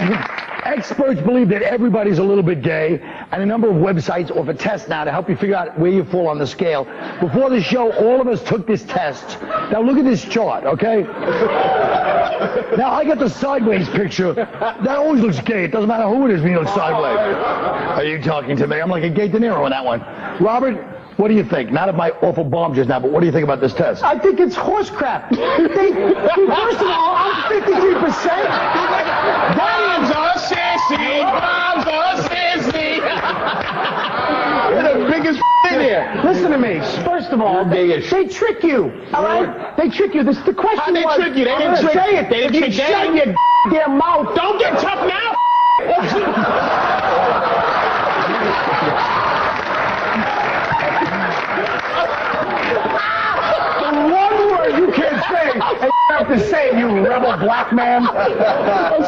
experts believe that everybody's a little bit gay, and a number of websites offer tests now to help you figure out where you fall on the scale. Before the show, all of us took this test. Now look at this chart, okay? now I got the sideways picture. That always looks gay. It doesn't matter who it is when you look sideways. Are you talking to me? I'm like a gay De Niro in that one. Robert, what do you think? Not of my awful bomb just now, but what do you think about this test? I think it's horse crap. They, first of all, I'm 53%. Bombs First of all, they, they trick you. All right? They trick you. This the question How'd they was. trick you? They I'm didn't trick- say it. they didn't you trick shut your damn mouth. Don't get tough now! The one word you can't say, and you have to say, you rebel black man.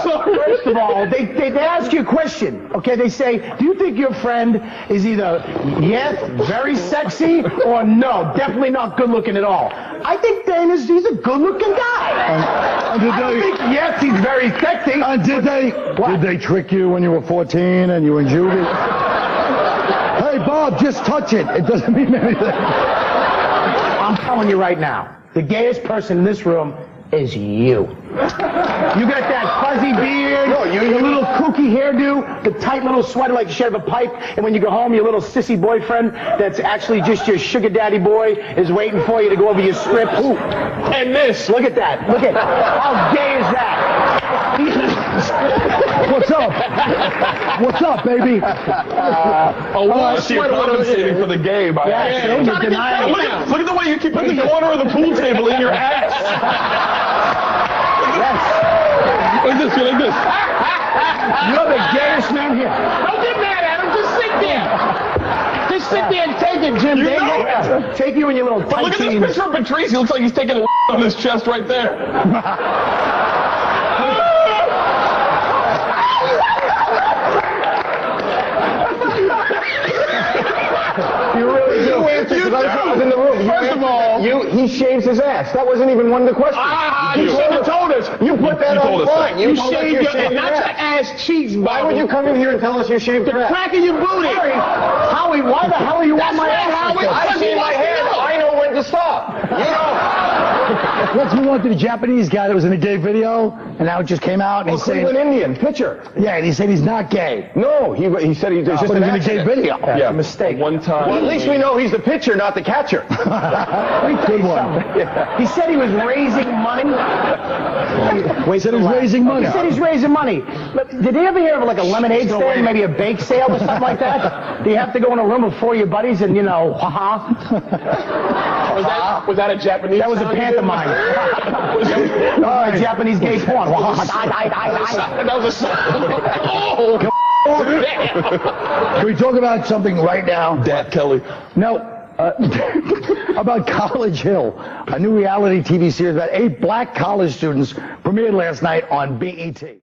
so first of all, they, they, they ask you a question. Okay, they say, do you think your friend is either yes, very sexy, or no, definitely not good looking at all? I think Dane's he's a good looking guy. And I they- think yes, he's very sexy. And did they did they trick you when you were 14 and you were in juvie? hey Bob, just touch it. It doesn't mean anything. I'm telling you right now, the gayest person in this room is you. You got that fuzzy beard, no, you, your little kooky hairdo, the tight little sweater like you should have a pipe, and when you go home, your little sissy boyfriend that's actually just your sugar daddy boy is waiting for you to go over your script. Ooh. And this, look at that. Look at how gay is that? What's up? What's up, baby? Oh, well, see, you're compensating for the game. I Yeah, actually- Look at- Look at, look at the way you keep putting the corner of the pool table in your ass. Like this, like this. You're the gayest man here. Don't get mad at him. Just sit there. Just sit there and take it, Jim. You know it. Take you in your little But tight look at this jeans. picture of Patrice. He looks like he's taking a on his chest right there. You really do. answered, 'cause I was in the room. You First of all, you, he shaves his ass. That wasn't even one of the questions. Ah, you you should have told us. You put that You on told us front. You, You shaved you your- shaved not your your ass cheeks, Why would you come in here and tell us you shaved your ass? crack of your booty. Howie, Howie, why the hell are you on my right, ass? Howie. I see my hair. I know when to stop. You know. Let's move on to the Japanese guy that was in a gay video, and now it just came out, and he's oh, saying, Cleveland Indian pitcher. yeah, and he said he's not gay. No, he, he said he was just But an he's in a gay video. Yeah, a mistake. One time. Well, at least we know he's the pitcher, not the catcher. Good one. Yeah. He said he was raising money. He said he's raising money. He said he's raising money. But did he ever hear of like a lemonade stand, maybe a bake sale or something like that? Do you have to go in a room with four of your buddies and, you know, ha-ha? Was that, was that a Japanese? That was a pantomime. Oh, Japanese gay porn. that was a. Oh. Can we talk about something right now? Dad Kelly. No. Uh, about College Hill, a new reality TV series about eight black college students premiered last night on BET.